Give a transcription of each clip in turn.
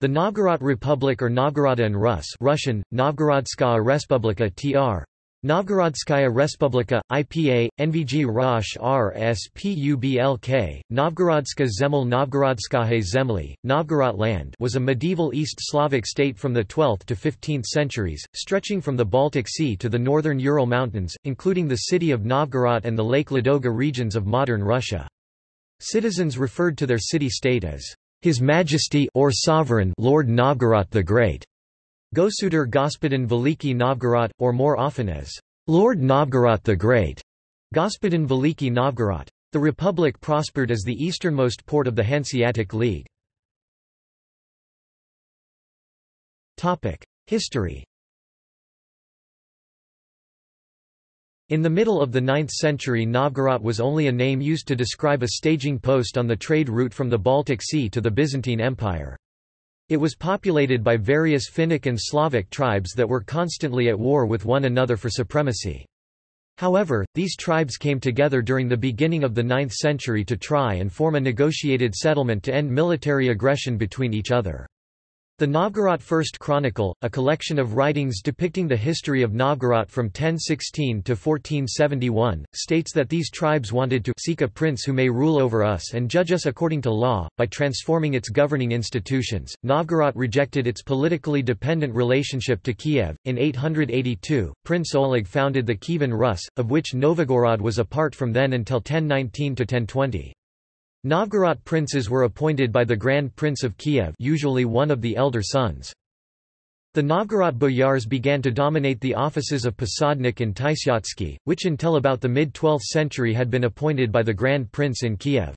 The Novgorod Republic or Novgorodian Rus Russian, Novgorodskaya Respublika tr. Novgorodskaya Respublika, IPA, NVG Rosh RSPUBLK, Novgorodska Zemel Novgorodskahe Zemli, Novgorod land was a medieval East Slavic state from the 12th to 15th centuries, stretching from the Baltic Sea to the northern Ural Mountains, including the city of Novgorod and the Lake Ladoga regions of modern Russia. Citizens referred to their city-state as his Majesty or Sovereign Lord Novgorod the Great, Gosudar Gospodin Veliki Novgorod, or more often as Lord Novgorod the Great, Gospodin Veliki Novgorod. The republic prospered as the easternmost port of the Hanseatic League. History In the middle of the 9th century Novgorod was only a name used to describe a staging post on the trade route from the Baltic Sea to the Byzantine Empire. It was populated by various Finnic and Slavic tribes that were constantly at war with one another for supremacy. However, these tribes came together during the beginning of the 9th century to try and form a negotiated settlement to end military aggression between each other. The Novgorod First Chronicle, a collection of writings depicting the history of Novgorod from 1016 to 1471, states that these tribes wanted to seek a prince who may rule over us and judge us according to law, by transforming its governing institutions. Novgorod rejected its politically dependent relationship to Kiev. In 882, Prince Oleg founded the Kievan Rus, of which Novgorod was a part from then until 1019 to 1020. Novgorod princes were appointed by the Grand Prince of Kiev usually one of the elder sons. The Novgorod boyars began to dominate the offices of posadnik and Tysyatsky, which until about the mid-12th century had been appointed by the Grand Prince in Kiev.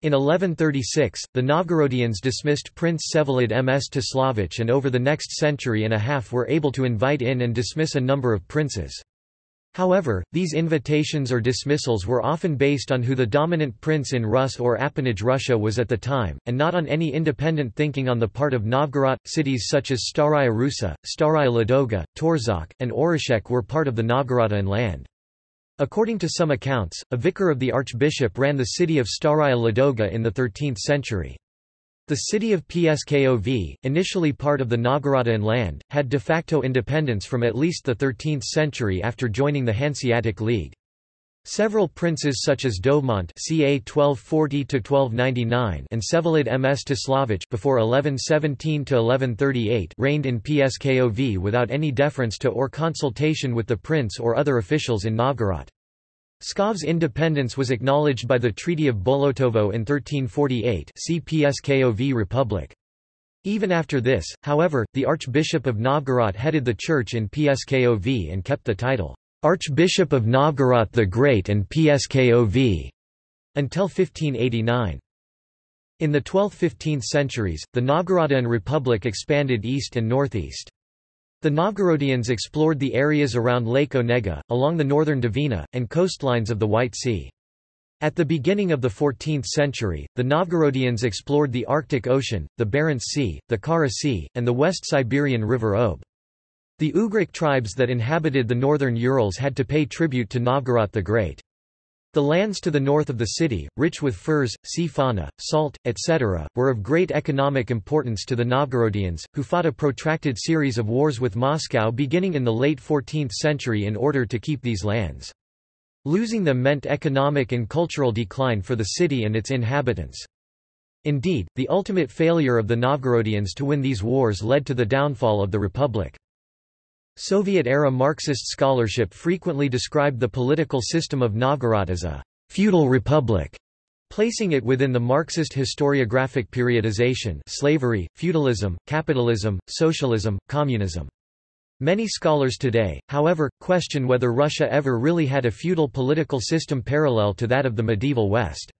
In 1136, the Novgorodians dismissed Prince Vsevolod Mstislavich and over the next century and a half were able to invite in and dismiss a number of princes. However, these invitations or dismissals were often based on who the dominant prince in Rus or Appanage Russia was at the time, and not on any independent thinking on the part of Novgorod. Cities such as Staraya Russa, Staraya Ladoga, Torzhok, and Oreshek were part of the Novgorodian land. According to some accounts, a vicar of the archbishop ran the city of Staraya Ladoga in the 13th century. The city of Pskov, initially part of the Novgorodian land, had de facto independence from at least the 13th century after joining the Hanseatic League. Several princes such as Dovmont ca 1240-1299 and Vsevolod Mstislavich before 1117–1138 reigned in Pskov without any deference to or consultation with the prince or other officials in Novgorod. Pskov's independence was acknowledged by the Treaty of Bolotovo in 1348 CPSKOV Republic. Even after this, however, the Archbishop of Novgorod headed the church in Pskov and kept the title, Archbishop of Novgorod the Great and Pskov, until 1589. In the 12th–15th centuries, the Novgorodian Republic expanded east and northeast. The Novgorodians explored the areas around Lake Onega, along the northern Dvina, and coastlines of the White Sea. At the beginning of the 14th century, the Novgorodians explored the Arctic Ocean, the Barents Sea, the Kara Sea, and the West Siberian River Ob. The Ugric tribes that inhabited the northern Urals had to pay tribute to Novgorod the Great. The lands to the north of the city, rich with furs, sea fauna, salt, etc., were of great economic importance to the Novgorodians, who fought a protracted series of wars with Moscow beginning in the late 14th century in order to keep these lands. Losing them meant economic and cultural decline for the city and its inhabitants. Indeed, the ultimate failure of the Novgorodians to win these wars led to the downfall of the republic. Soviet-era Marxist scholarship frequently described the political system of Novgorod as a «feudal republic», placing it within the Marxist historiographic periodization slavery, feudalism, capitalism, socialism, communism. Many scholars today, however, question whether Russia ever really had a feudal political system parallel to that of the medieval West.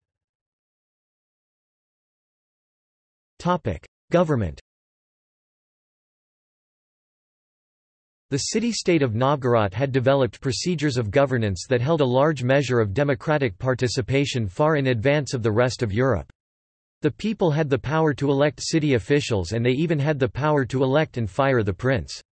Government The city-state of Novgorod had developed procedures of governance that held a large measure of democratic participation far in advance of the rest of Europe. The people had the power to elect city officials and they even had the power to elect and fire the prince.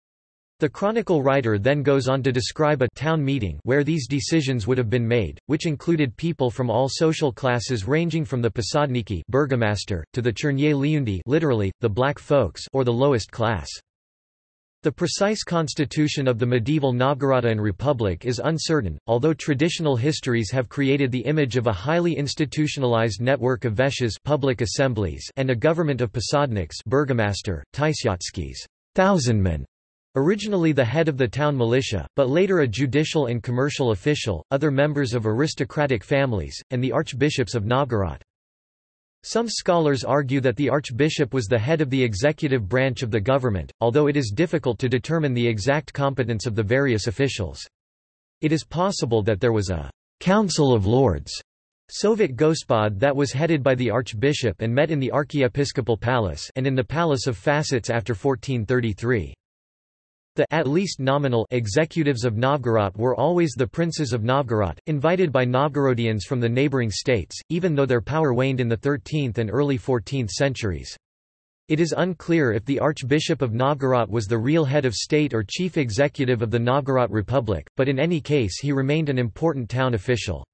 The chronicle writer then goes on to describe a town meeting where these decisions would have been made, which included people from all social classes ranging from the posadniki burgomaster, to the chernye liudi literally, the black folks or the lowest class. The precise constitution of the medieval Novgorodian Republic is uncertain, although traditional histories have created the image of a highly institutionalized network of veches public assemblies and a government of posadniks burgomaster, tysyatsky's thousandmen, Originally the head of the town militia, but later a judicial and commercial official, other members of aristocratic families, and the archbishops of Novgorod. Some scholars argue that the archbishop was the head of the executive branch of the government, although it is difficult to determine the exact competence of the various officials. It is possible that there was a «Council of Lords» Soviet Gospod that was headed by the archbishop and met in the archiepiscopal palace and in the palace of Facets after 1433. The at least nominal executives of Novgorod were always the princes of Novgorod, invited by Novgorodians from the neighboring states, even though their power waned in the 13th and early 14th centuries. It is unclear if the Archbishop of Novgorod was the real head of state or chief executive of the Novgorod Republic, but in any case he remained an important town official.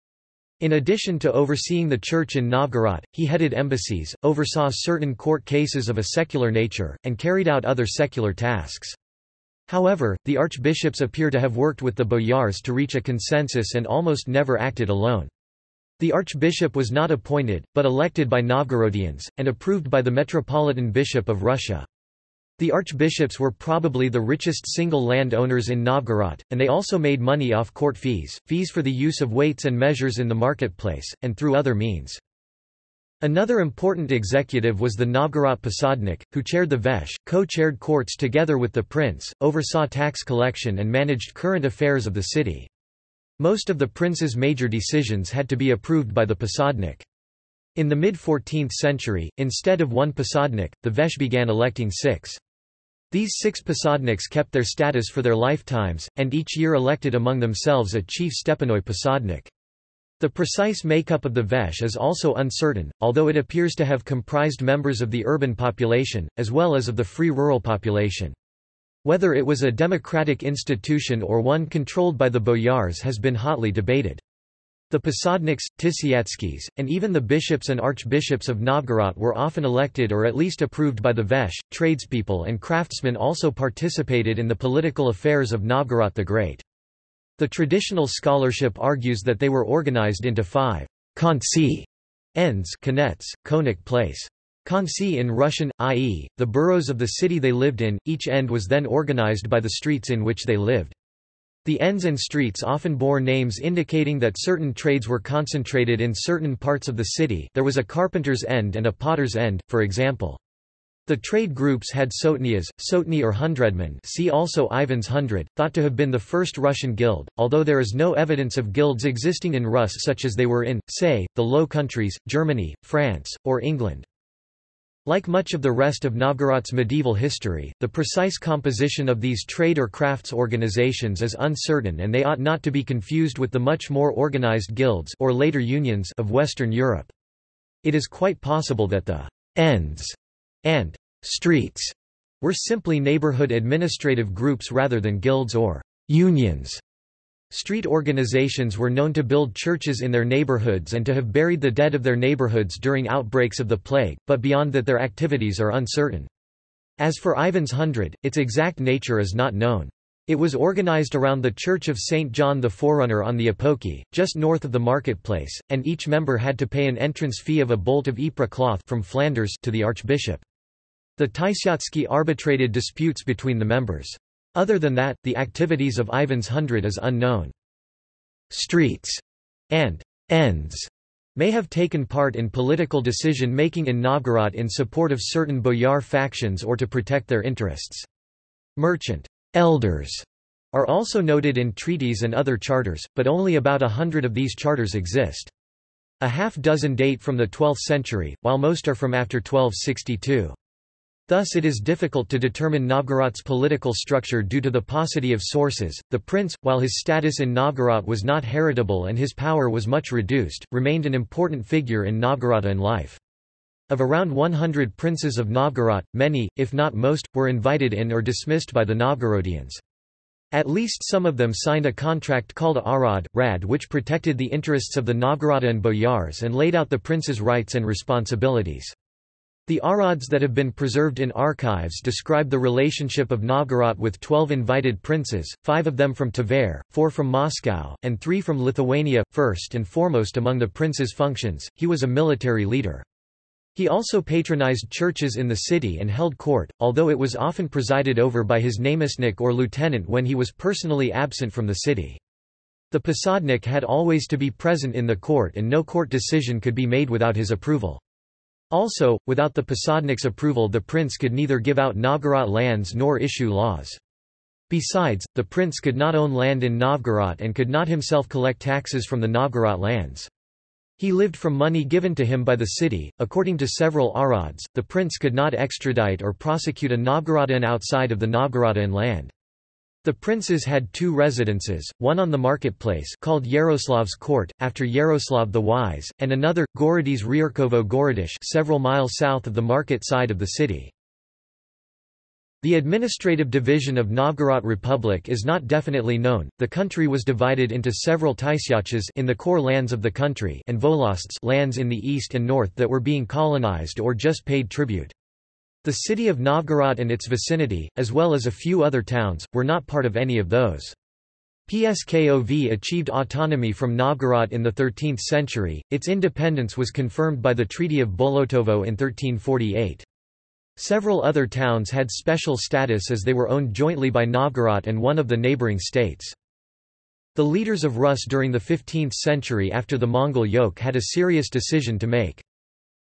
In addition to overseeing the church in Novgorod, he headed embassies, oversaw certain court cases of a secular nature, and carried out other secular tasks. However, the archbishops appear to have worked with the boyars to reach a consensus and almost never acted alone. The archbishop was not appointed, but elected by Novgorodians, and approved by the Metropolitan Bishop of Russia. The archbishops were probably the richest single land owners in Novgorod, and they also made money off court fees, fees for the use of weights and measures in the marketplace, and through other means. Another important executive was the Novgorod Posadnik, who chaired the Veche, co-chaired courts together with the prince, oversaw tax collection and managed current affairs of the city. Most of the prince's major decisions had to be approved by the Posadnik. In the mid-14th century, instead of one Posadnik, the Veche began electing six. These six Posadniks kept their status for their lifetimes, and each year elected among themselves a chief Stepanoy Posadnik. The precise makeup of the Veche is also uncertain, although it appears to have comprised members of the urban population, as well as of the free rural population. Whether it was a democratic institution or one controlled by the boyars has been hotly debated. The Posadniks, Tysyatskys, and even the bishops and archbishops of Novgorod were often elected or at least approved by the Veche. Tradespeople and craftsmen also participated in the political affairs of Novgorod the Great. The traditional scholarship argues that they were organized into five kontsy ends konets, konik place. Kontsy in Russian, i.e., the boroughs of the city they lived in, each end was then organized by the streets in which they lived. The ends and streets often bore names indicating that certain trades were concentrated in certain parts of the city there was a carpenter's end and a potter's end, for example. The trade groups had sotnias, sotny or hundredmen see also Ivan's Hundred, thought to have been the first Russian guild, although there is no evidence of guilds existing in Rus such as they were in, say, the Low Countries, Germany, France, or England. Like much of the rest of Novgorod's medieval history, the precise composition of these trade or crafts organizations is uncertain and they ought not to be confused with the much more organized guilds or later unions of Western Europe. It is quite possible that the ends and streets were simply neighborhood administrative groups rather than guilds or unions. Street organizations were known to build churches in their neighborhoods and to have buried the dead of their neighborhoods during outbreaks of the plague, but beyond that their activities are uncertain. As for Ivan's Hundred, its exact nature is not known. It was organized around the Church of St. John the Forerunner on the Opoki, just north of the marketplace, and each member had to pay an entrance fee of a bolt of Ypres cloth from Flanders to the archbishop. The Tysyatsky arbitrated disputes between the members. Other than that, the activities of Ivan's Hundred is unknown. Streets and ends may have taken part in political decision-making in Novgorod in support of certain boyar factions or to protect their interests. Merchant elders are also noted in treaties and other charters, but only about a hundred of these charters exist. A half dozen date from the 12th century, while most are from after 1262. Thus it is difficult to determine Novgorod's political structure due to the paucity of sources. The prince, while his status in Novgorod was not heritable and his power was much reduced, remained an important figure in Novgorodian life. Of around 100 princes of Novgorod, many, if not most, were invited in or dismissed by the Novgorodians. At least some of them signed a contract called Arad, Rad which protected the interests of the Novgoroda and boyars and laid out the prince's rights and responsibilities. The Arads that have been preserved in archives describe the relationship of Novgorod with twelve invited princes, five of them from Tver, four from Moscow, and three from Lithuania. First and foremost among the prince's functions, he was a military leader. He also patronized churches in the city and held court, although it was often presided over by his namestnik or lieutenant when he was personally absent from the city. The posadnik had always to be present in the court and no court decision could be made without his approval. Also, without the posadnik's approval the prince could neither give out Novgorod lands nor issue laws. Besides, the prince could not own land in Novgorod and could not himself collect taxes from the Novgorod lands. He lived from money given to him by the city. According to several Arads, the prince could not extradite or prosecute a Novgorodian outside of the Novgorodian land. The princes had two residences, one on the marketplace called Yaroslav's court, after Yaroslav the Wise, and another, Gorodis Ryurkovo Gorodish several miles south of the market side of the city. The administrative division of Novgorod Republic is not definitely known. The country was divided into several taisyachs in the core lands of the country and volosts lands in the east and north that were being colonized or just paid tribute. The city of Novgorod and its vicinity, as well as a few other towns, were not part of any of those. Pskov achieved autonomy from Novgorod in the 13th century, its independence was confirmed by the Treaty of Bolotovo in 1348. Several other towns had special status as they were owned jointly by Novgorod and one of the neighboring states. The leaders of Rus during the 15th century after the Mongol yoke had a serious decision to make.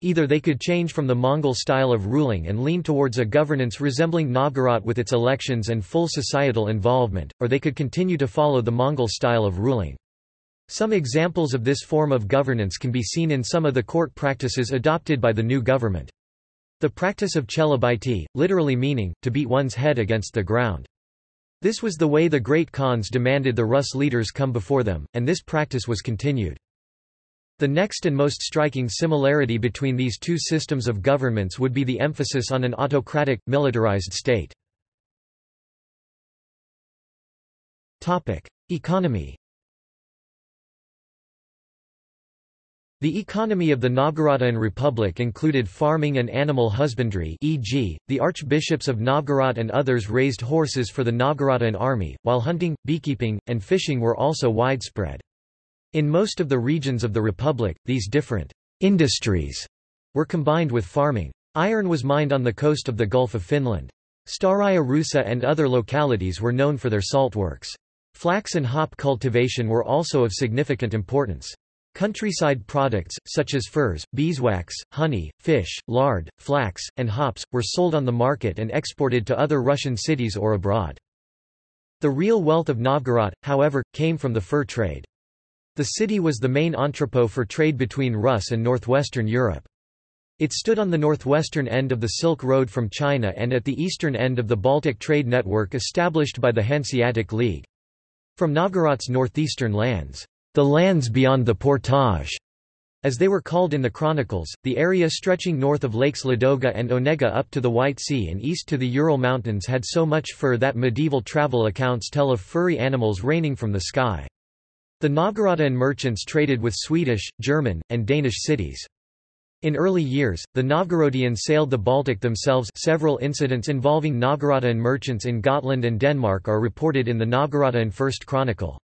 Either they could change from the Mongol style of ruling and lean towards a governance resembling Novgorod with its elections and full societal involvement, or they could continue to follow the Mongol style of ruling. Some examples of this form of governance can be seen in some of the court practices adopted by the new government. The practice of chelabaiti, literally meaning, to beat one's head against the ground. This was the way the great Khans demanded the Rus leaders come before them, and this practice was continued. The next and most striking similarity between these two systems of governments would be the emphasis on an autocratic, militarized state. Economy The economy of the Novgorodian Republic included farming and animal husbandry e.g., the archbishops of Novgorod and others raised horses for the Novgorodian army, while hunting, beekeeping, and fishing were also widespread. In most of the regions of the republic, these different industries were combined with farming. Iron was mined on the coast of the Gulf of Finland. Staraya Russa and other localities were known for their salt works. Flax and hop cultivation were also of significant importance. Countryside products, such as furs, beeswax, honey, fish, lard, flax, and hops, were sold on the market and exported to other Russian cities or abroad. The real wealth of Novgorod, however, came from the fur trade. The city was the main entrepot for trade between Rus and northwestern Europe. It stood on the northwestern end of the Silk Road from China and at the eastern end of the Baltic trade network established by the Hanseatic League. From Novgorod's northeastern lands, the lands beyond the portage, as they were called in the chronicles, the area stretching north of lakes Ladoga and Onega up to the White Sea and east to the Ural Mountains had so much fur that medieval travel accounts tell of furry animals raining from the sky. The Novgorodian merchants traded with Swedish, German, and Danish cities. In early years, the Novgorodians sailed the Baltic themselves several incidents involving Novgorodian merchants in Gotland and Denmark are reported in the Novgorodian First Chronicle.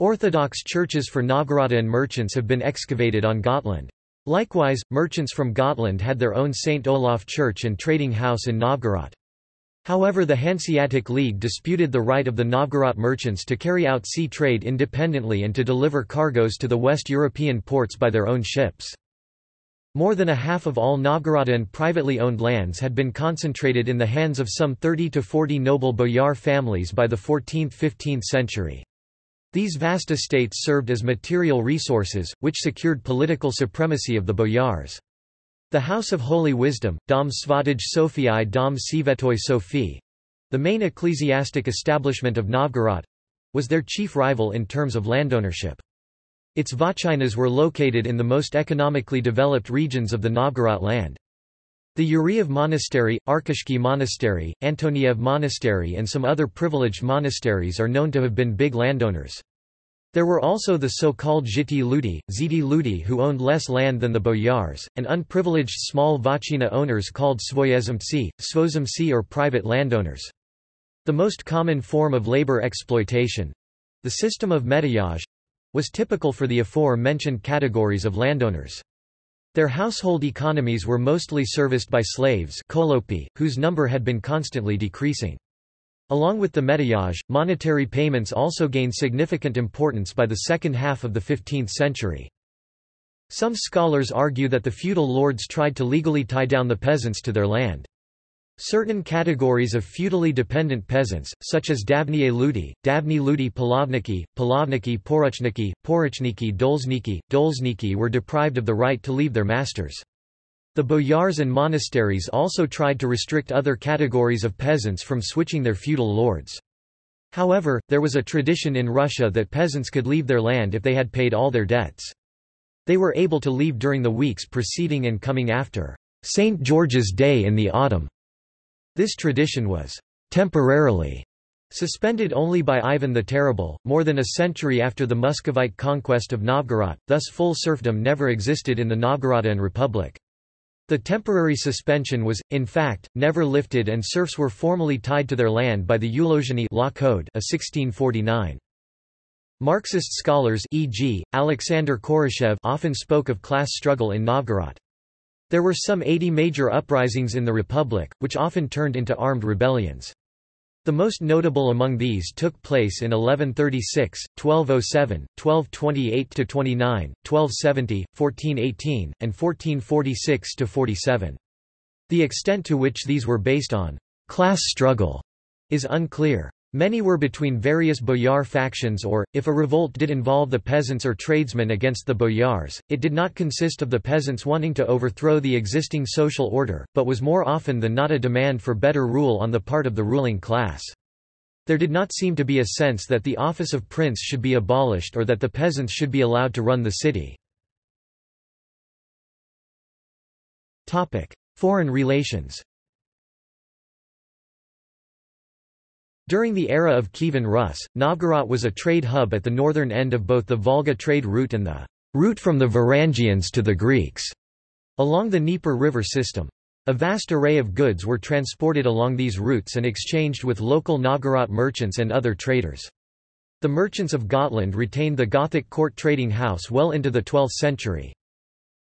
Orthodox churches for Novgorodian merchants have been excavated on Gotland. Likewise, merchants from Gotland had their own St. Olaf church and trading house in Novgorod. However the Hanseatic League disputed the right of the Novgorod merchants to carry out sea trade independently and to deliver cargoes to the West European ports by their own ships. More than a half of all Novgorodian privately owned lands had been concentrated in the hands of some 30 to 40 noble boyar families by the 14th–15th century. These vast estates served as material resources, which secured political supremacy of the boyars. The House of Holy Wisdom, Dom Svatoj Sofiai Dom Svetoi Sophie, the main ecclesiastic establishment of Novgorod, was their chief rival in terms of landownership. Its votchinas were located in the most economically developed regions of the Novgorod land. The Yuriev Monastery, Arkazhsky Monastery, Antoniev Monastery and some other privileged monasteries are known to have been big landowners. There were also the so-called Zhiti Ludi, Ziti Ludi who owned less land than the boyars, and unprivileged small votchina owners called svoyezemtsi, svozemtsi or private landowners. The most common form of labor exploitation—the system of metayage—was typical for the aforementioned categories of landowners. Their household economies were mostly serviced by slaves whose number had been constantly decreasing. Along with the metayage, monetary payments also gained significant importance by the second half of the 15th century. Some scholars argue that the feudal lords tried to legally tie down the peasants to their land. Certain categories of feudally dependent peasants, such as Davnie ludi, Davni ludi polovniki, polovniki poruchniki, poruchniki dolzniki, dolzniki were deprived of the right to leave their masters. The boyars and monasteries also tried to restrict other categories of peasants from switching their feudal lords. However, there was a tradition in Russia that peasants could leave their land if they had paid all their debts. They were able to leave during the weeks preceding and coming after St. George's Day in the autumn. This tradition was temporarily suspended only by Ivan the Terrible, more than a century after the Muscovite conquest of Novgorod, thus full serfdom never existed in the Novgorodian Republic. The temporary suspension was, in fact, never lifted and serfs were formally tied to their land by the Ulozhenie law code of 1649. Marxist scholars e.g., Alexander Khoroshev often spoke of class struggle in Novgorod. There were some 80 major uprisings in the Republic, which often turned into armed rebellions. The most notable among these took place in 1136, 1207, 1228–29, 1270, 1418, and 1446–47. The extent to which these were based on «class struggle» is unclear. Many were between various boyar factions or, if a revolt did involve the peasants or tradesmen against the boyars, it did not consist of the peasants wanting to overthrow the existing social order, but was more often than not a demand for better rule on the part of the ruling class. There did not seem to be a sense that the office of prince should be abolished or that the peasants should be allowed to run the city. Foreign relations During the era of Kievan Rus, Novgorod was a trade hub at the northern end of both the Volga trade route and the route from the Varangians to the Greeks, along the Dnieper River system. A vast array of goods were transported along these routes and exchanged with local Novgorod merchants and other traders. The merchants of Gotland retained the Gothic court trading house well into the 12th century.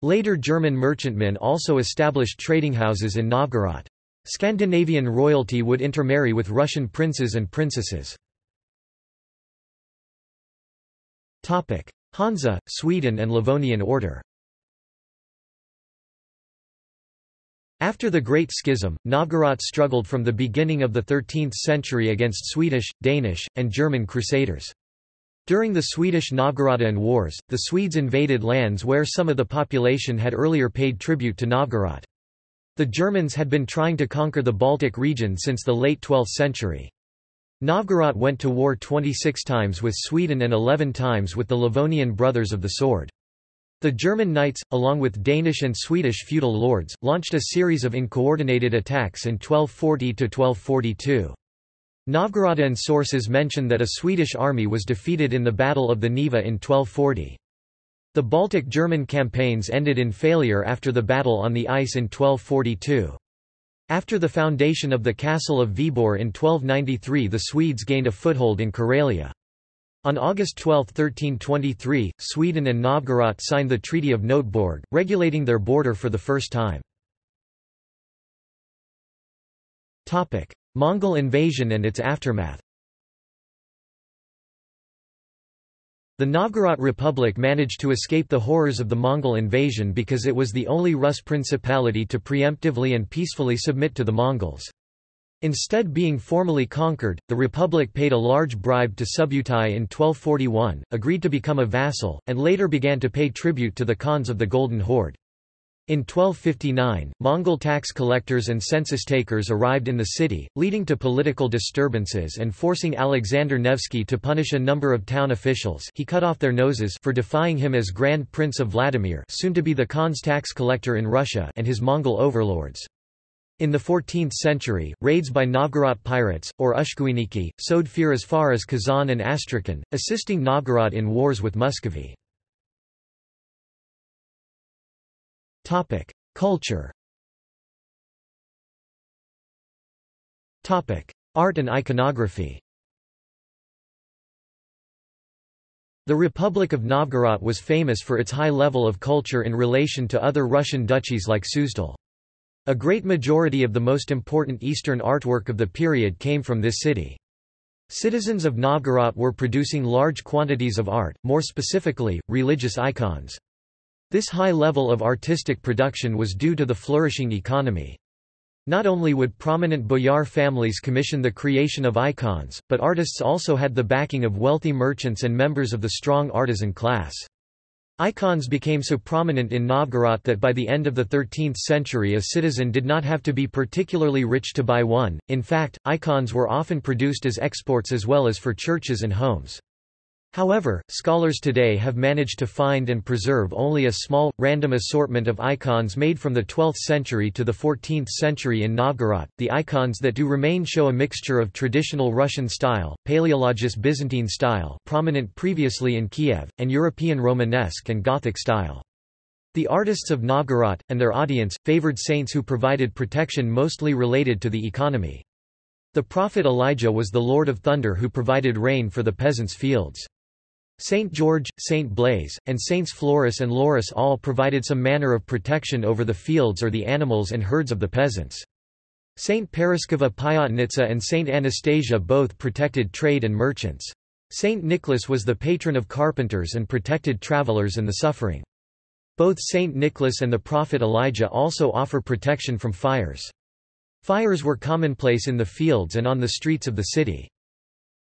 Later German merchantmen also established trading houses in Novgorod. Scandinavian royalty would intermarry with Russian princes and princesses. Hansa, Sweden and Livonian Order After the Great Schism, Novgorod struggled from the beginning of the 13th century against Swedish, Danish, and German crusaders. During the Swedish Novgorodian Wars, the Swedes invaded lands where some of the population had earlier paid tribute to Novgorod. The Germans had been trying to conquer the Baltic region since the late 12th century. Novgorod went to war 26 times with Sweden and 11 times with the Livonian Brothers of the Sword. The German knights, along with Danish and Swedish feudal lords, launched a series of uncoordinated attacks in 1240–1242. Novgorod and sources mention that a Swedish army was defeated in the Battle of the Neva in 1240. The Baltic German campaigns ended in failure after the battle on the ice in 1242. After the foundation of the castle of Vyborg in 1293 the Swedes gained a foothold in Karelia. On August 12, 1323, Sweden and Novgorod signed the Treaty of Noteborg, regulating their border for the first time. Mongol invasion and its aftermath The Novgorod Republic managed to escape the horrors of the Mongol invasion because it was the only Rus principality to preemptively and peacefully submit to the Mongols. Instead being formally conquered, the republic paid a large bribe to Subutai in 1241, agreed to become a vassal, and later began to pay tribute to the Khans of the Golden Horde. In 1259, Mongol tax collectors and census takers arrived in the city, leading to political disturbances and forcing Alexander Nevsky to punish a number of town officials he cut off their noses for defying him as Grand Prince of Vladimir soon to be the Khan's tax collector in Russia and his Mongol overlords. In the 14th century, raids by Novgorod pirates, or Ushkuiniki, sowed fear as far as Kazan and Astrakhan, assisting Novgorod in wars with Muscovy. Culture Topic: Art and iconography The Republic of Novgorod was famous for its high level of culture in relation to other Russian duchies like Suzdal. A great majority of the most important Eastern artwork of the period came from this city. Citizens of Novgorod were producing large quantities of art, more specifically, religious icons. This high level of artistic production was due to the flourishing economy. Not only would prominent boyar families commission the creation of icons, but artists also had the backing of wealthy merchants and members of the strong artisan class. Icons became so prominent in Novgorod that by the end of the 13th century a citizen did not have to be particularly rich to buy one, in fact, icons were often produced as exports as well as for churches and homes. However, scholars today have managed to find and preserve only a small, random assortment of icons made from the 12th century to the 14th century in Novgorod. The icons that do remain show a mixture of traditional Russian style, Paleologous Byzantine style prominent previously in Kiev, and European Romanesque and Gothic style. The artists of Novgorod, and their audience, favored saints who provided protection mostly related to the economy. The prophet Elijah was the Lord of Thunder who provided rain for the peasants' fields. Saint George, Saint Blaise, and Saints Florus and Laurus all provided some manner of protection over the fields or the animals and herds of the peasants. Saint Paraskeva Pyatnitsa and Saint Anastasia both protected trade and merchants. Saint Nicholas was the patron of carpenters and protected travelers and the suffering. Both Saint Nicholas and the prophet Elijah also offer protection from fires. Fires were commonplace in the fields and on the streets of the city.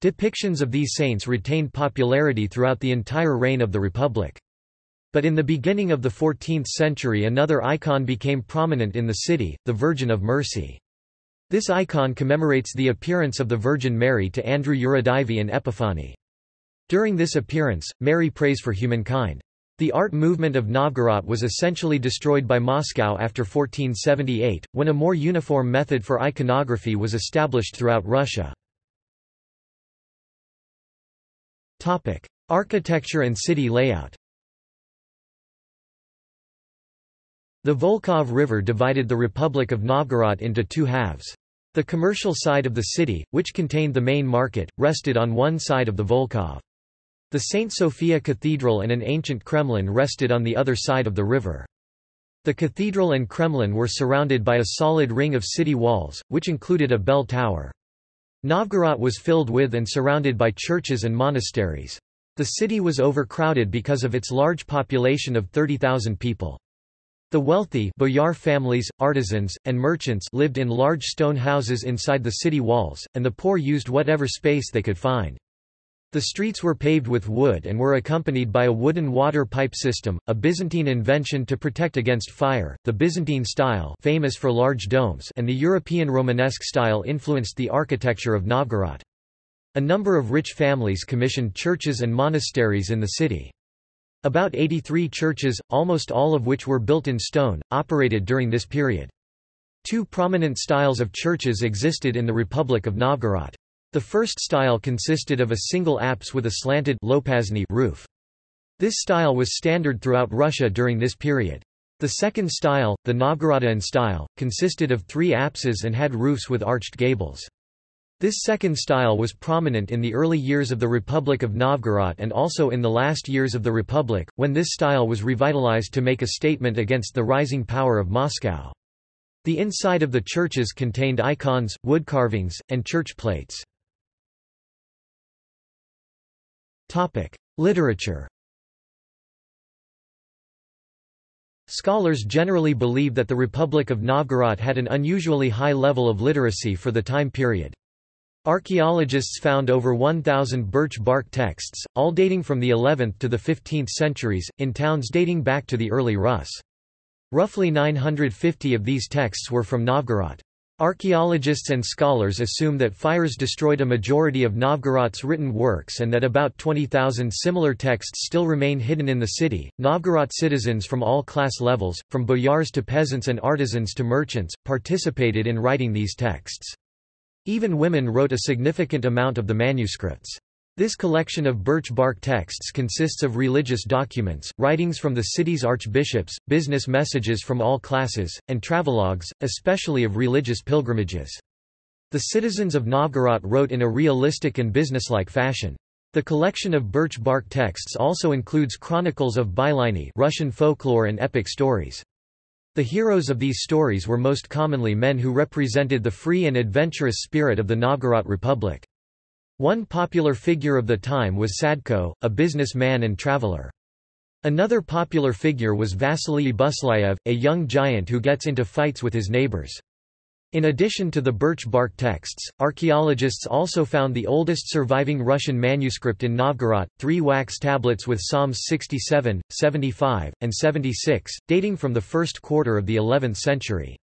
Depictions of these saints retained popularity throughout the entire reign of the Republic. But in the beginning of the 14th century another icon became prominent in the city, the Virgin of Mercy. This icon commemorates the appearance of the Virgin Mary to Andrew Yurodivy in Epiphany. During this appearance, Mary prays for humankind. The art movement of Novgorod was essentially destroyed by Moscow after 1478, when a more uniform method for iconography was established throughout Russia. Architecture and city layout The Volkhov River divided the Republic of Novgorod into two halves. The commercial side of the city, which contained the main market, rested on one side of the Volkhov. The St. Sophia Cathedral and an ancient Kremlin rested on the other side of the river. The cathedral and Kremlin were surrounded by a solid ring of city walls, which included a bell tower. Novgorod was filled with and surrounded by churches and monasteries. The city was overcrowded because of its large population of 30,000 people. The wealthy boyar families, artisans, and merchants lived in large stone houses inside the city walls, and the poor used whatever space they could find. The streets were paved with wood and were accompanied by a wooden water pipe system, a Byzantine invention to protect against fire. The Byzantine style, famous for large domes, and the European Romanesque style influenced the architecture of Novgorod. A number of rich families commissioned churches and monasteries in the city. About 83 churches, almost all of which were built in stone, operated during this period. Two prominent styles of churches existed in the Republic of Novgorod. The first style consisted of a single apse with a slanted roof. This style was standard throughout Russia during this period. The second style, the Novgorodian style, consisted of three apses and had roofs with arched gables. This second style was prominent in the early years of the Republic of Novgorod and also in the last years of the Republic, when this style was revitalized to make a statement against the rising power of Moscow. The inside of the churches contained icons, wood carvings, and church plates. Literature Scholars generally believe that the Republic of Novgorod had an unusually high level of literacy for the time period. Archaeologists found over 1,000 birch bark texts, all dating from the 11th to the 15th centuries, in towns dating back to the early Rus. Roughly 950 of these texts were from Novgorod. Archaeologists and scholars assume that fires destroyed a majority of Novgorod's written works and that about 20,000 similar texts still remain hidden in the city. Novgorod citizens from all class levels, from boyars to peasants and artisans to merchants, participated in writing these texts. Even women wrote a significant amount of the manuscripts. This collection of birch bark texts consists of religious documents, writings from the city's archbishops, business messages from all classes, and travelogues, especially of religious pilgrimages. The citizens of Novgorod wrote in a realistic and businesslike fashion. The collection of birch bark texts also includes chronicles of byliny Russian folklore and epic stories. The heroes of these stories were most commonly men who represented the free and adventurous spirit of the Novgorod Republic. One popular figure of the time was Sadko, a businessman and traveler. Another popular figure was Vasily Buslayev, a young giant who gets into fights with his neighbors. In addition to the birch bark texts, archaeologists also found the oldest surviving Russian manuscript in Novgorod, three wax tablets with Psalms 67, 75, and 76, dating from the first quarter of the 11th century.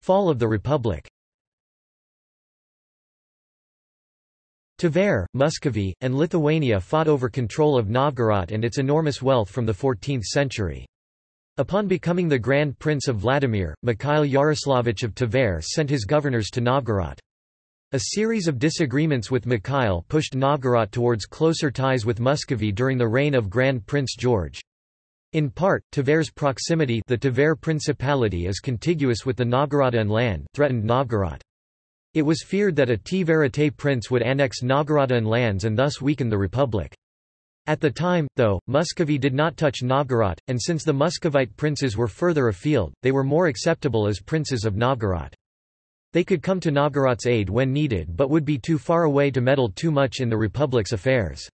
Fall of the Republic Tver, Muscovy, and Lithuania fought over control of Novgorod and its enormous wealth from the 14th century. Upon becoming the Grand Prince of Vladimir, Mikhail Yaroslavich of Tver sent his governors to Novgorod. A series of disagreements with Mikhail pushed Novgorod towards closer ties with Muscovy during the reign of Grand Prince George. In part, Tver's proximity the Tver Principality is contiguous with the Novgorodian land threatened Novgorod. It was feared that a Tverite prince would annex Novgorodian lands and thus weaken the republic. At the time, though, Muscovy did not touch Novgorod, and since the Muscovite princes were further afield, they were more acceptable as princes of Novgorod. They could come to Novgorod's aid when needed but would be too far away to meddle too much in the republic's affairs.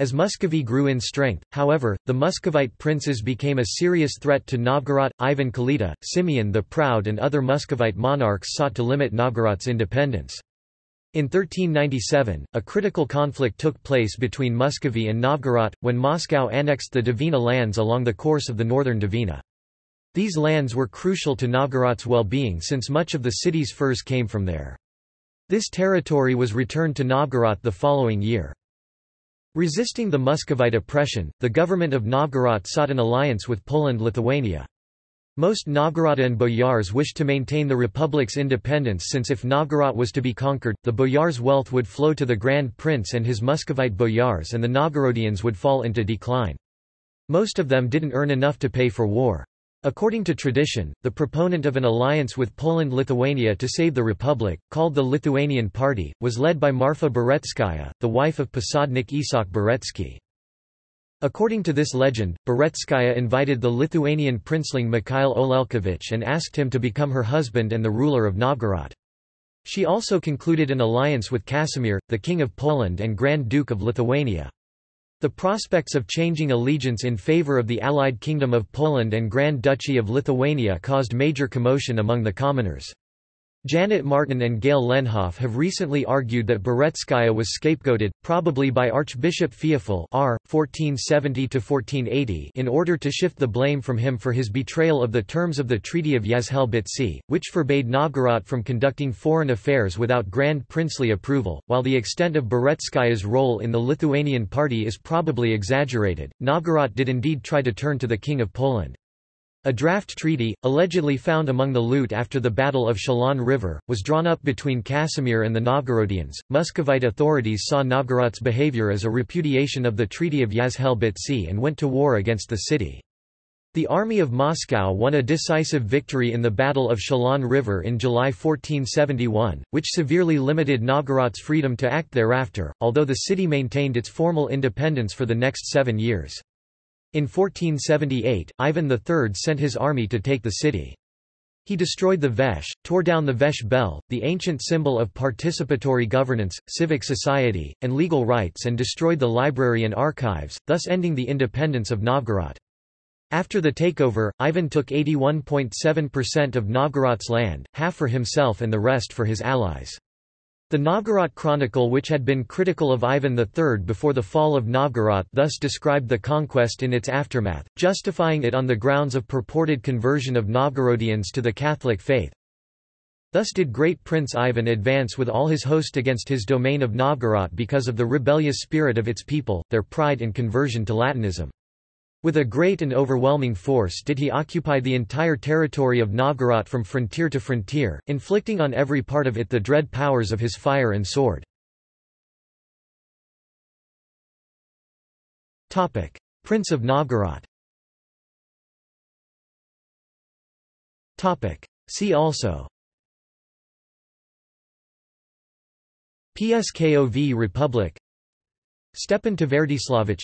As Muscovy grew in strength, however, the Muscovite princes became a serious threat to Novgorod. Ivan Kalita, Simeon the Proud, and other Muscovite monarchs sought to limit Novgorod's independence. In 1397, a critical conflict took place between Muscovy and Novgorod, when Moscow annexed the Dvina lands along the course of the northern Dvina. These lands were crucial to Novgorod's well-being since much of the city's furs came from there. This territory was returned to Novgorod the following year. Resisting the Muscovite oppression, the government of Novgorod sought an alliance with Poland-Lithuania. Most Novgorod and boyars wished to maintain the republic's independence since if Novgorod was to be conquered, the boyars' wealth would flow to the Grand Prince and his Muscovite boyars and the Novgorodians would fall into decline. Most of them didn't earn enough to pay for war. According to tradition, the proponent of an alliance with Poland-Lithuania to save the republic, called the Lithuanian Party, was led by Marfa Boretskaya, the wife of Posadnik Isak Boretsky. According to this legend, Boretskaya invited the Lithuanian princeling Mikhail Olelkovich and asked him to become her husband and the ruler of Novgorod. She also concluded an alliance with Casimir, the King of Poland and Grand Duke of Lithuania. The prospects of changing allegiance in favor of the allied Kingdom of Poland and Grand Duchy of Lithuania caused major commotion among the commoners. Janet Martin and Gail Lenhoff have recently argued that Boretskaya was scapegoated, probably by Archbishop Feofil R. 1470 in order to shift the blame from him for his betrayal of the terms of the Treaty of Yezhel which forbade Novgorod from conducting foreign affairs without grand princely approval. While the extent of Boretskaya's role in the Lithuanian party is probably exaggerated, Novgorod did indeed try to turn to the King of Poland. A draft treaty, allegedly found among the loot after the Battle of Shelon River, was drawn up between Casimir and the Novgorodians. Muscovite authorities saw Novgorod's behavior as a repudiation of the Treaty of Yazhelbitsy and went to war against the city. The army of Moscow won a decisive victory in the Battle of Shelon River in July 1471, which severely limited Novgorod's freedom to act thereafter, although the city maintained its formal independence for the next seven years. In 1478, Ivan III sent his army to take the city. He destroyed the Veche, tore down the Veche bell, the ancient symbol of participatory governance, civic society, and legal rights and destroyed the library and archives, thus ending the independence of Novgorod. After the takeover, Ivan took 81.7% of Novgorod's land, half for himself and the rest for his allies. The Novgorod Chronicle which had been critical of Ivan III before the fall of Novgorod thus described the conquest in its aftermath, justifying it on the grounds of purported conversion of Novgorodians to the Catholic faith. Thus did great Prince Ivan advance with all his host against his domain of Novgorod because of the rebellious spirit of its people, their pride and conversion to Latinism. With a great and overwhelming force did he occupy the entire territory of Novgorod from frontier to frontier, inflicting on every part of it the dread powers of his fire and sword. Prince of Novgorod See also Pskov Republic Stepan Tverdislavich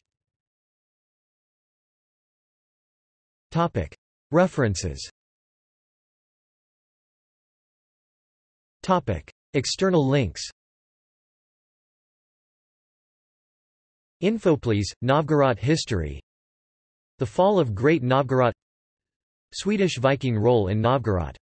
References. External links. Infoplease, Novgorod history. The fall of Great Novgorod. Swedish Viking role in Novgorod